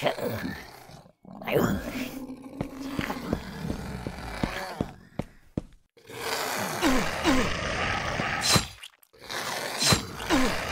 Uh-oh. Ugh.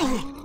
Ugh!